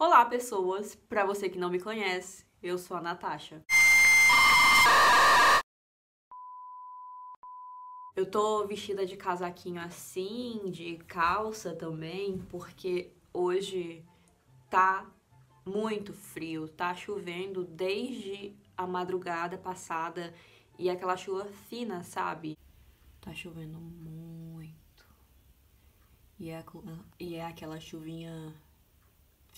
Olá, pessoas! Para você que não me conhece, eu sou a Natasha. Eu tô vestida de casaquinho assim, de calça também, porque hoje tá muito frio, tá chovendo desde a madrugada passada e aquela chuva fina, sabe? Tá chovendo muito. E é, e é aquela chuvinha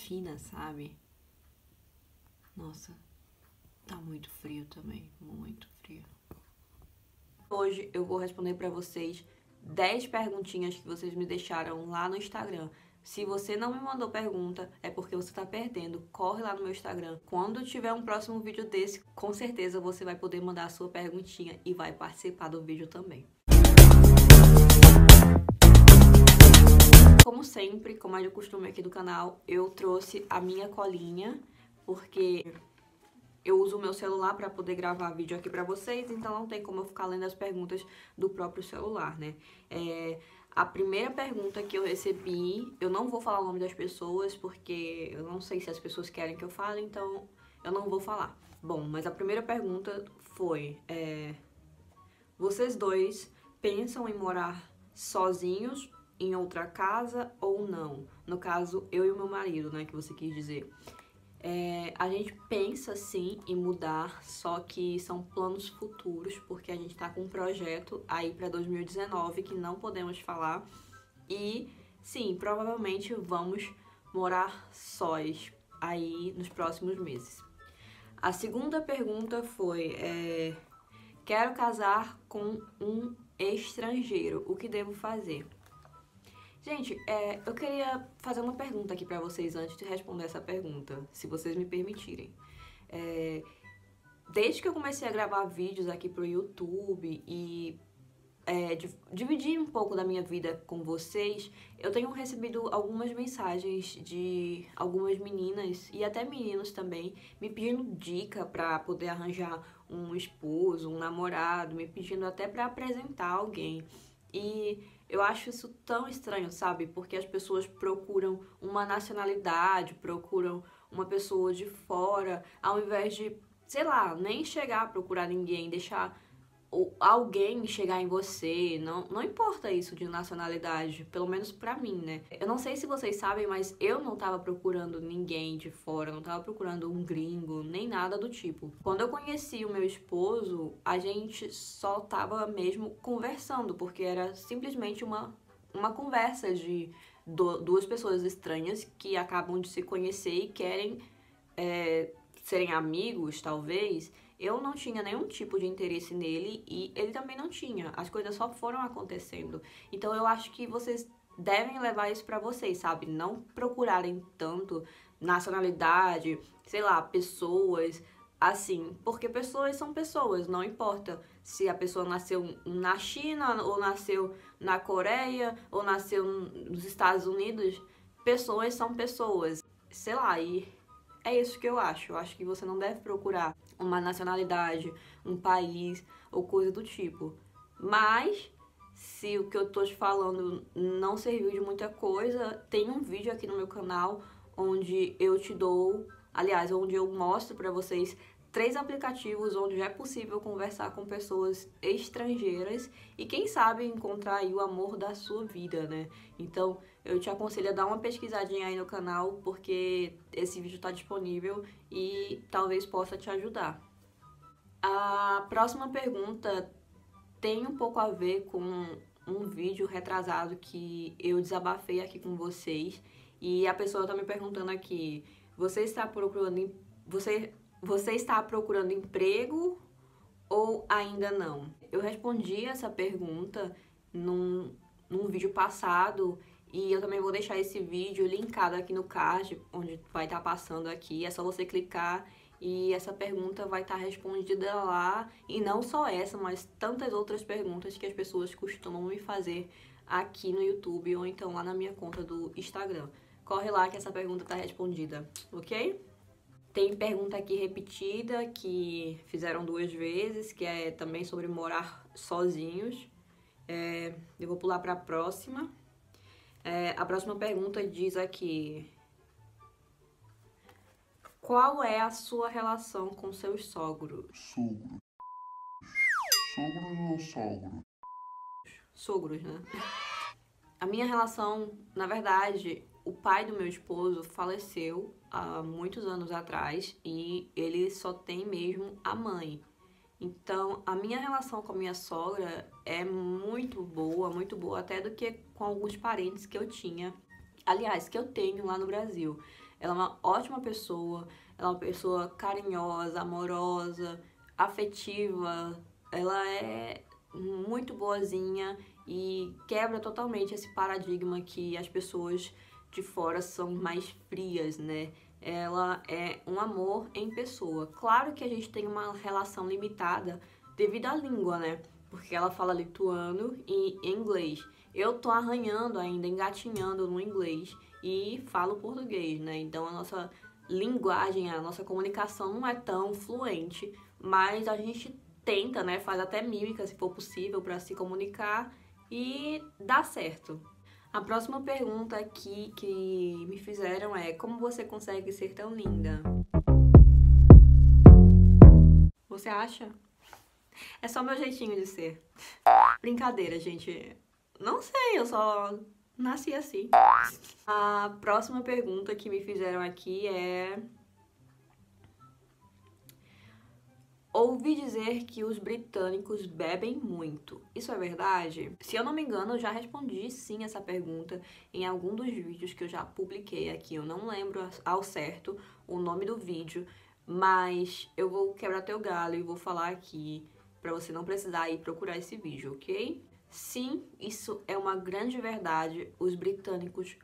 fina, sabe? Nossa, tá muito frio também, muito frio. Hoje eu vou responder para vocês 10 perguntinhas que vocês me deixaram lá no Instagram. Se você não me mandou pergunta, é porque você tá perdendo. Corre lá no meu Instagram. Quando tiver um próximo vídeo desse, com certeza você vai poder mandar a sua perguntinha e vai participar do vídeo também. Sempre, como é de costume aqui do canal, eu trouxe a minha colinha, porque eu uso o meu celular para poder gravar vídeo aqui para vocês, então não tem como eu ficar lendo as perguntas do próprio celular, né? É, a primeira pergunta que eu recebi, eu não vou falar o nome das pessoas, porque eu não sei se as pessoas querem que eu fale, então eu não vou falar. Bom, mas a primeira pergunta foi: é, vocês dois pensam em morar sozinhos em outra casa ou não? No caso, eu e o meu marido, né, que você quis dizer. É, a gente pensa sim em mudar, só que são planos futuros, porque a gente tá com um projeto aí para 2019 que não podemos falar. E sim, provavelmente vamos morar sós aí nos próximos meses. A segunda pergunta foi: é, quero casar com um estrangeiro, o que devo fazer? Gente, é, eu queria fazer uma pergunta aqui para vocês antes de responder essa pergunta, se vocês me permitirem. É, desde que eu comecei a gravar vídeos aqui pro YouTube e é, dividir um pouco da minha vida com vocês, eu tenho recebido algumas mensagens de algumas meninas e até meninos também me pedindo dica para poder arranjar um esposo, um namorado, me pedindo até para apresentar alguém. E eu acho isso tão estranho, sabe? Porque as pessoas procuram uma nacionalidade, procuram uma pessoa de fora, ao invés de, sei lá, nem chegar a procurar ninguém, deixar alguém chegar em você, não, não importa isso de nacionalidade, pelo menos pra mim, né? Eu não sei se vocês sabem, mas eu não tava procurando ninguém de fora, não tava procurando um gringo, nem nada do tipo. Quando eu conheci o meu esposo, a gente só tava mesmo conversando, porque era simplesmente uma, uma conversa de duas pessoas estranhas que acabam de se conhecer e querem é, serem amigos, talvez eu não tinha nenhum tipo de interesse nele e ele também não tinha. As coisas só foram acontecendo. Então eu acho que vocês devem levar isso para vocês, sabe? Não procurarem tanto nacionalidade, sei lá, pessoas assim, porque pessoas são pessoas, não importa se a pessoa nasceu na China ou nasceu na Coreia ou nasceu nos Estados Unidos, pessoas são pessoas. Sei lá, e é isso que eu acho. Eu acho que você não deve procurar uma nacionalidade, um país ou coisa do tipo. Mas se o que eu tô te falando não serviu de muita coisa, tem um vídeo aqui no meu canal onde eu te dou, aliás, onde eu mostro para vocês três aplicativos onde é possível conversar com pessoas estrangeiras e quem sabe encontrar aí o amor da sua vida, né? Então, eu te aconselho a dar uma pesquisadinha aí no canal, porque esse vídeo está disponível e talvez possa te ajudar. A próxima pergunta tem um pouco a ver com um vídeo retrasado que eu desabafei aqui com vocês e a pessoa está me perguntando aqui: você está procurando você você está procurando emprego ou ainda não? Eu respondi essa pergunta num, num vídeo passado e eu também vou deixar esse vídeo linkado aqui no card, onde vai estar passando aqui. É só você clicar e essa pergunta vai estar respondida lá. E não só essa, mas tantas outras perguntas que as pessoas costumam me fazer aqui no YouTube ou então lá na minha conta do Instagram. Corre lá que essa pergunta está respondida, ok? Tem pergunta aqui repetida que fizeram duas vezes, que é também sobre morar sozinhos. É, eu vou pular para a próxima. É, a próxima pergunta diz aqui: Qual é a sua relação com seus sogros? Sogro. Sogros ou sogro? Sogros, né? A minha relação, na verdade, o pai do meu esposo faleceu há muitos anos atrás e ele só tem mesmo a mãe. Então, a minha relação com a minha sogra é muito boa, muito boa, até do que com alguns parentes que eu tinha. Aliás, que eu tenho lá no Brasil. Ela é uma ótima pessoa, ela é uma pessoa carinhosa, amorosa, afetiva, ela é muito boazinha e quebra totalmente esse paradigma que as pessoas de fora são mais frias, né? Ela é um amor em pessoa. Claro que a gente tem uma relação limitada devido à língua, né? Porque ela fala lituano e inglês. Eu tô arranhando ainda, engatinhando no inglês e falo português, né? Então a nossa linguagem, a nossa comunicação não é tão fluente, mas a gente tenta, né? Faz até mímica se for possível para se comunicar e dá certo. A próxima pergunta aqui que me fizeram é: como você consegue ser tão linda? Você acha? É só meu jeitinho de ser. Brincadeira, gente. Não sei, eu só nasci assim. A próxima pergunta que me fizeram aqui é Ouvi dizer que os britânicos bebem muito. Isso é verdade? Se eu não me engano, eu já respondi sim essa pergunta em algum dos vídeos que eu já publiquei aqui. Eu não lembro ao certo o nome do vídeo, mas eu vou quebrar teu galho e vou falar aqui para você não precisar ir procurar esse vídeo, ok? Sim, isso é uma grande verdade. Os britânicos,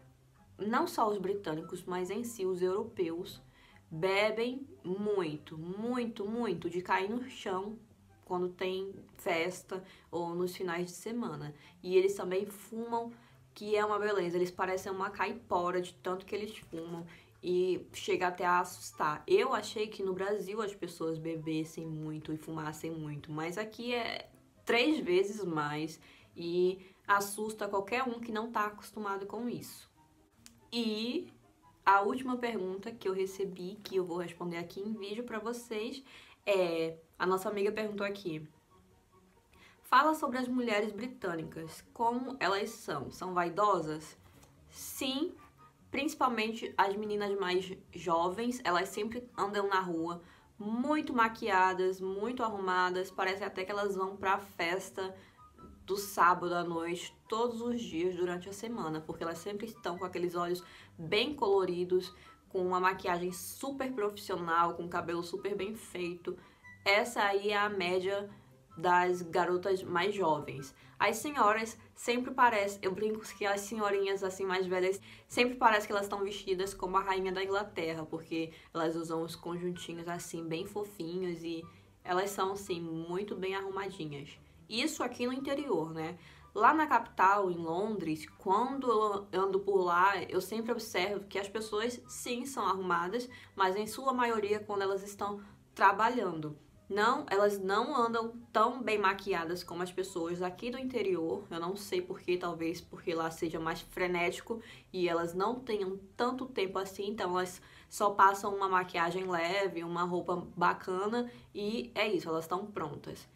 não só os britânicos, mas em si os europeus bebem muito, muito, muito, de cair no chão quando tem festa ou nos finais de semana. E eles também fumam, que é uma beleza. Eles parecem uma caipora de tanto que eles fumam e chega até a assustar. Eu achei que no Brasil as pessoas bebessem muito e fumassem muito, mas aqui é três vezes mais e assusta qualquer um que não está acostumado com isso. E a última pergunta que eu recebi, que eu vou responder aqui em vídeo para vocês, é: a nossa amiga perguntou aqui. Fala sobre as mulheres britânicas, como elas são? São vaidosas? Sim, principalmente as meninas mais jovens, elas sempre andam na rua muito maquiadas, muito arrumadas, parece até que elas vão pra festa do sábado à noite, todos os dias durante a semana, porque elas sempre estão com aqueles olhos bem coloridos, com uma maquiagem super profissional, com cabelo super bem feito. Essa aí é a média das garotas mais jovens. As senhoras sempre parecem, eu brinco que as senhorinhas assim mais velhas sempre parece que elas estão vestidas como a rainha da Inglaterra, porque elas usam os conjuntinhos assim bem fofinhos e elas são assim muito bem arrumadinhas. Isso aqui no interior, né? Lá na capital, em Londres, quando eu ando por lá, eu sempre observo que as pessoas sim são arrumadas, mas em sua maioria quando elas estão trabalhando. Não, elas não andam tão bem maquiadas como as pessoas aqui do interior. Eu não sei porquê, talvez porque lá seja mais frenético e elas não tenham tanto tempo assim, então elas só passam uma maquiagem leve, uma roupa bacana e é isso, elas estão prontas.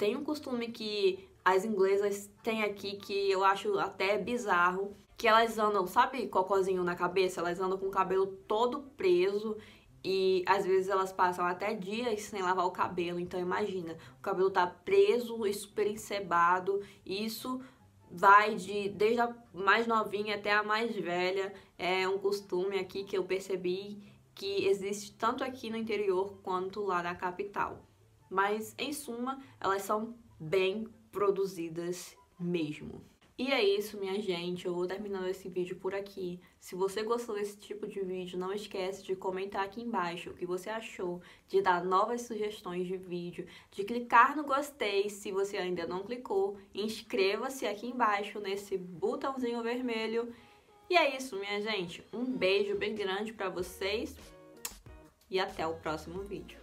Tem um costume que as inglesas têm aqui que eu acho até bizarro, que elas andam, sabe, cocôzinho na cabeça? Elas andam com o cabelo todo preso e às vezes elas passam até dias sem lavar o cabelo. Então imagina, o cabelo tá preso e super encebado. Isso vai de desde a mais novinha até a mais velha. É um costume aqui que eu percebi que existe tanto aqui no interior quanto lá na capital. Mas, em suma, elas são bem produzidas mesmo. E é isso, minha gente. Eu vou terminando esse vídeo por aqui. Se você gostou desse tipo de vídeo, não esquece de comentar aqui embaixo o que você achou, de dar novas sugestões de vídeo, de clicar no gostei se você ainda não clicou, inscreva-se aqui embaixo nesse botãozinho vermelho. E é isso, minha gente. Um beijo bem grande para vocês e até o próximo vídeo.